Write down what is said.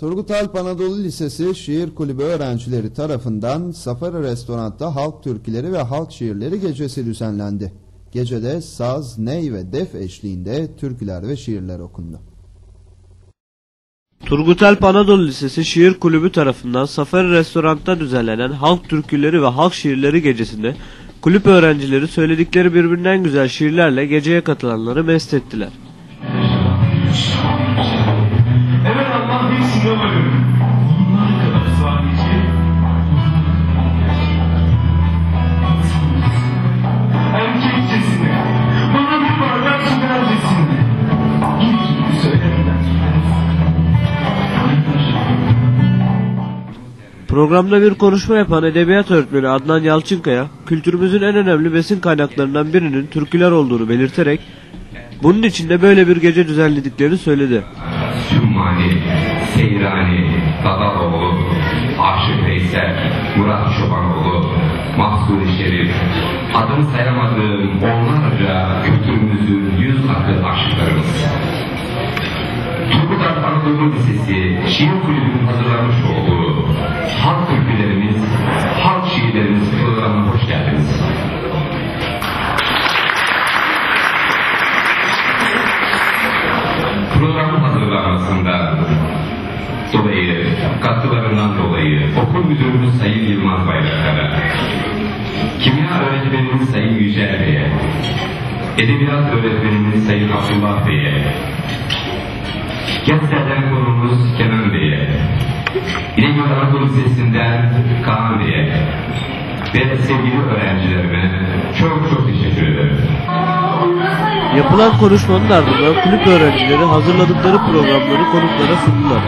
Turgut Alp Anadolu Lisesi Şiir Kulübü öğrencileri tarafından Safari Restoran'ta halk türküleri ve halk şiirleri gecesi düzenlendi. Gecede saz, ney ve def eşliğinde türküler ve şiirler okundu. Turgut Alp Anadolu Lisesi Şiir Kulübü tarafından Safari Restoran'ta düzenlenen halk türküleri ve halk şiirleri gecesinde kulüp öğrencileri söyledikleri birbirinden güzel şiirlerle geceye katılanları mest ettiler. Evet Programda bir konuşma yapan edebiyat öğretmeni Adnan Yalçınkaya, kültürümüzün en önemli besin kaynaklarından birinin türküler olduğunu belirterek, bunun için de böyle bir gece düzenlediklerini söyledi. Sümmani, Seyrani, Dadaloğlu, Aşık Veysel, Murat Çobanoğlu, Mahsuri Şerif, adını sayamadığım onlarca kültürümüzün yüz akı aşıklarımız. Turgut Anadolu Lisesi Şiir Kulübü'nün hazırlamış olduğu halk türkülerimiz, halk şiirlerimiz programına hoş geldiniz. Programın dolayı, katkılarından dolayı okul müdürümüz Sayın Yılmaz Bayraktar'a, kimya öğretmenimiz Sayın Yücel Bey'e, edebiyat öğretmenimiz Sayın Abdullah Bey'e, Gençlerden konumuz Kenan Bey'e, İnegöl Anadolu Lisesi'nden Kaan Bey'e ve sevgili öğrencilerime çok çok teşekkür ederim. Yapılan konuşmanın ardından kulüp öğrencileri hazırladıkları programları konuklara sundular.